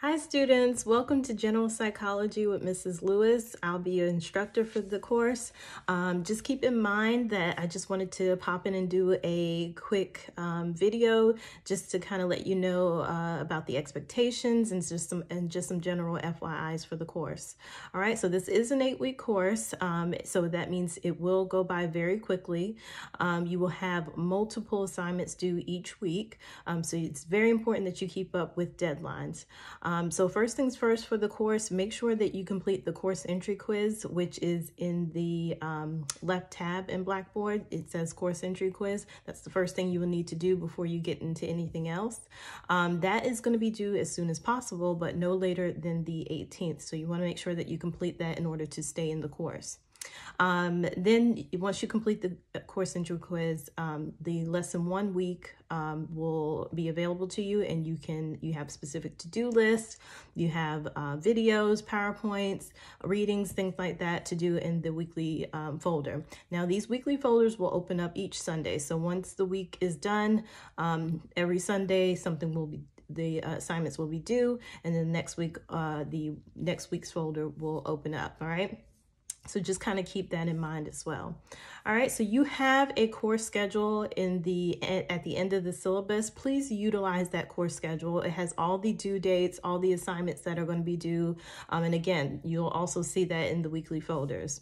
Hi students, welcome to General Psychology with Mrs. Lewis. I'll be your instructor for the course. Um, just keep in mind that I just wanted to pop in and do a quick um, video just to kind of let you know uh, about the expectations and just some and just some general FYIs for the course. All right, so this is an eight week course, um, so that means it will go by very quickly. Um, you will have multiple assignments due each week, um, so it's very important that you keep up with deadlines. Um, so first things first for the course, make sure that you complete the course entry quiz, which is in the um, left tab in Blackboard. It says course entry quiz. That's the first thing you will need to do before you get into anything else. Um, that is going to be due as soon as possible, but no later than the 18th. So you want to make sure that you complete that in order to stay in the course. Um, then once you complete the course intro quiz, um, the lesson one week um, will be available to you and you can, you have specific to-do lists, you have uh, videos, PowerPoints, readings, things like that to do in the weekly um, folder. Now these weekly folders will open up each Sunday. So once the week is done, um, every Sunday something will be the uh, assignments will be due and then next week uh, the next week's folder will open up all right so just kind of keep that in mind as well. All right, so you have a course schedule in the at the end of the syllabus. Please utilize that course schedule. It has all the due dates, all the assignments that are going to be due. Um, and again, you'll also see that in the weekly folders.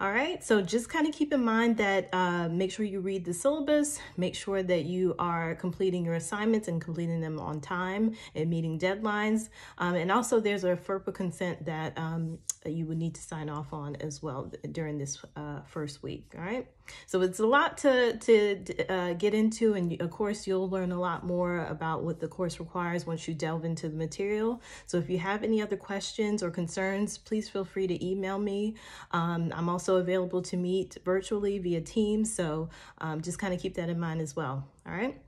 All right, so just kind of keep in mind that uh, make sure you read the syllabus, make sure that you are completing your assignments and completing them on time and meeting deadlines. Um, and also there's a FERPA consent that um, you would need to sign off on well during this uh, first week, all right? So it's a lot to, to uh, get into, and of course, you'll learn a lot more about what the course requires once you delve into the material. So if you have any other questions or concerns, please feel free to email me. Um, I'm also available to meet virtually via Teams, so um, just kind of keep that in mind as well, all right?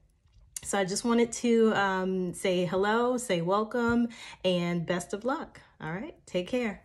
So I just wanted to um, say hello, say welcome, and best of luck. All right, take care.